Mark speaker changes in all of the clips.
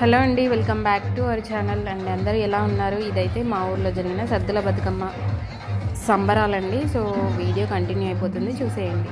Speaker 1: Hello అండి welcome back to our channel. అండి అందరూ ఎలా ఉన్నారు? ఇదైతే మా ఊర్లో జరిగిన సద్దుల బతుకమ్మ సంబరాలండి. సో వీడియో కంటిన్యూ అయిపోతుంది. చూసేయండి.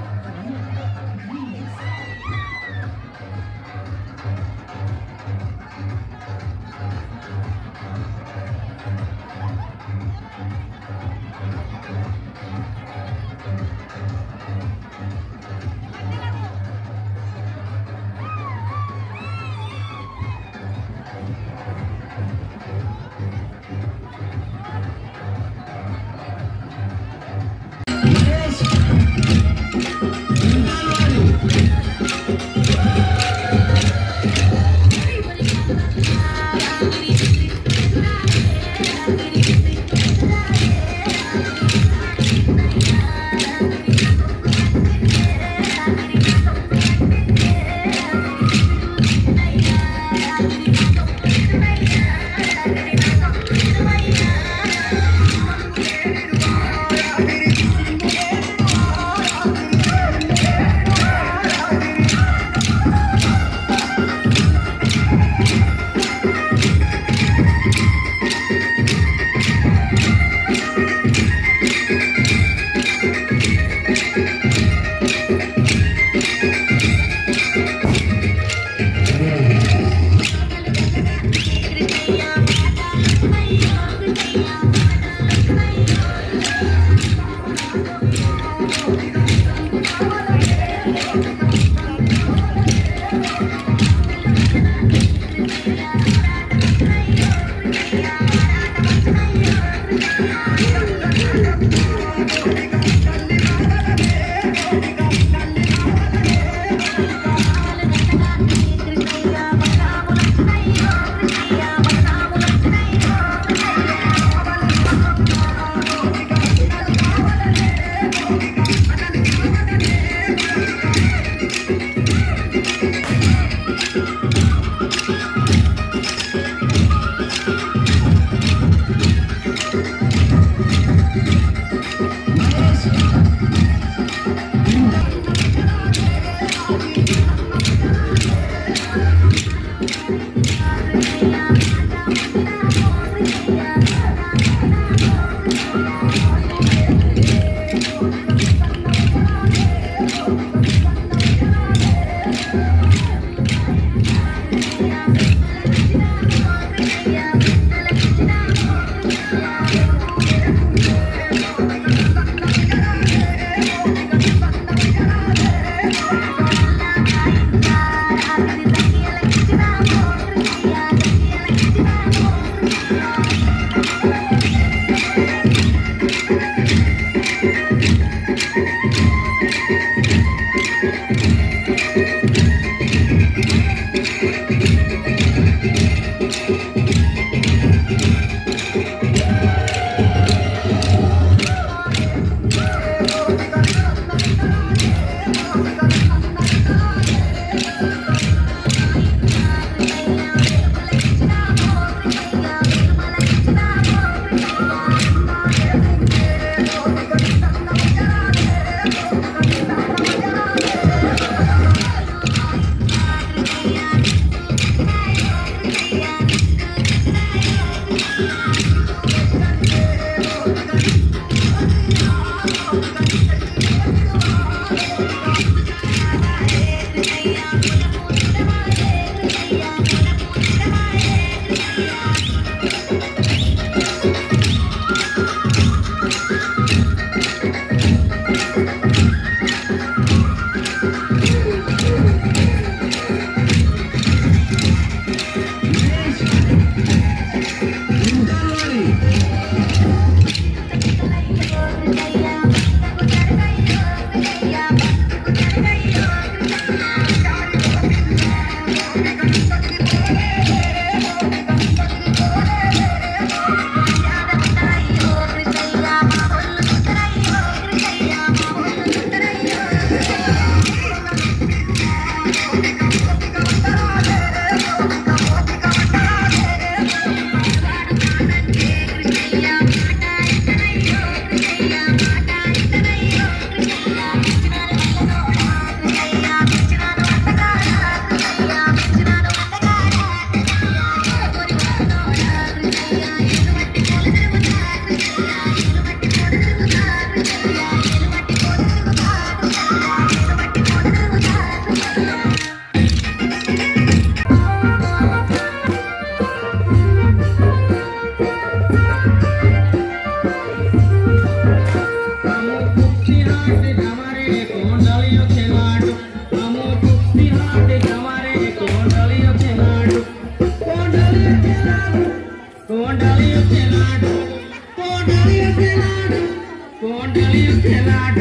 Speaker 2: కోడలి తెలాట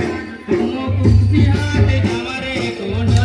Speaker 3: అమ్మ
Speaker 4: కుంటి హాటి కమరే కోడ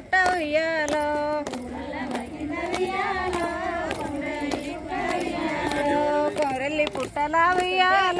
Speaker 4: పుట్ట ఉయ్యాలో కొరల్లి పుట్టలా ఉయ్యాలో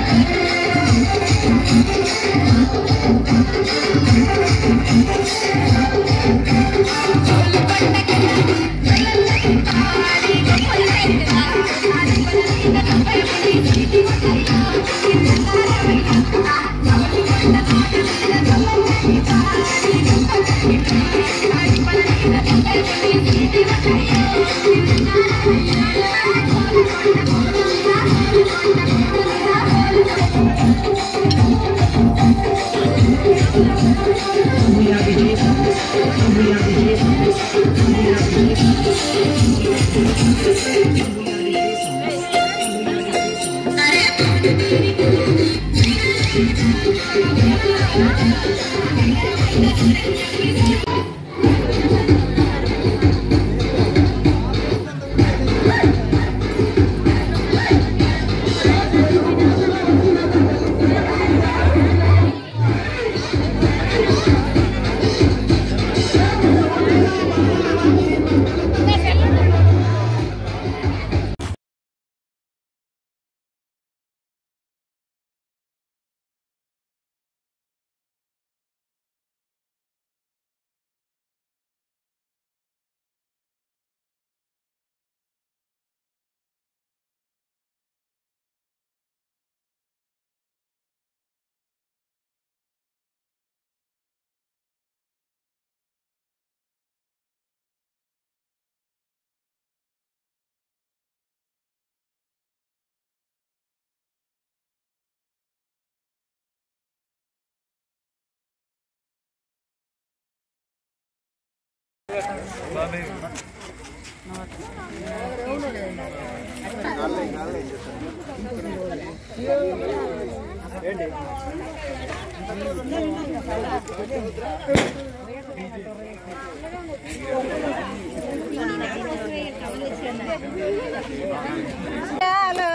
Speaker 4: ఉయ్యాలో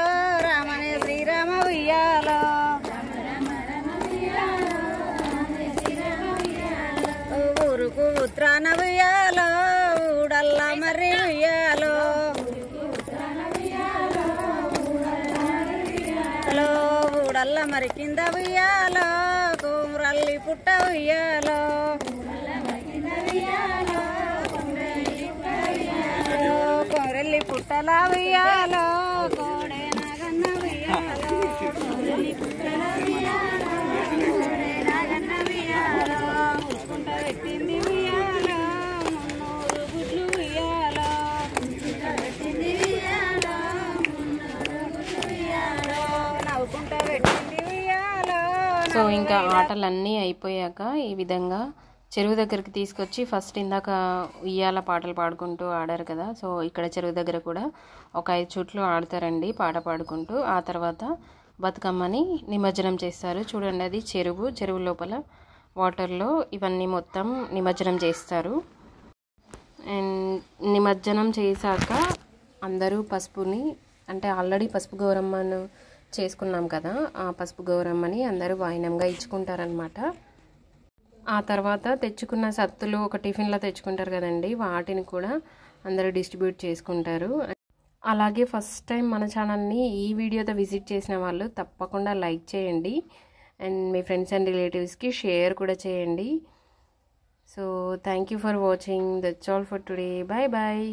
Speaker 4: రామనే శ్రీరామ ఉయ్యాలో. ఊరుకు ఉత్తరాన ఉయ్యాలో. మరి కింద ఉయ్యాలో కుమ్రల్లి పుట్ట ఉయ్యాలో. కొరెల్లి పుట్టలా ఉయ్యాలో.
Speaker 1: పాటలన్నీ అయిపోయాక ఈ విధంగా చెరువు దగ్గరికి తీసుకొచ్చి ఫస్ట్ ఇందాక ఉయ్యాల పాటలు పాడుకుంటూ ఆడారు కదా సో ఇక్కడ చెరువు దగ్గర కూడా ఒక ఐదు చుట్లు ఆడతారండి పాట పాడుకుంటూ. ఆ తర్వాత బతుకమ్మని నిమజ్జనం చేస్తారు. చూడండి అది చెరువు చెరువు లోపల వాటర్లో ఇవన్నీ మొత్తం నిమజ్జనం చేస్తారు. అండ్ నిమజ్జనం చేశాక అందరూ పసుపుని అంటే ఆల్రెడీ పసుపు గౌరమ్మను చేసుకున్నాం కదా ఆ పసుపు గౌరమ్మని అందరూ వాయినంగా ఇచ్చుకుంటారనమాట ఆ తర్వాత తెచ్చుకున్న సత్తులు ఒక టిఫిన్లో తెచ్చుకుంటారు కదండి వాటిని కూడా అందరూ డిస్ట్రిబ్యూట్ చేసుకుంటారు. అలాగే ఫస్ట్ టైం మన ఛానల్ని ఈ వీడియోతో విజిట్ చేసిన వాళ్ళు తప్పకుండా లైక్ చేయండి. అండ్ మీ ఫ్రెండ్స్ అండ్ రిలేటివ్స్కి షేర్ కూడా చేయండి. So thank you for watching. That's all for today bye bye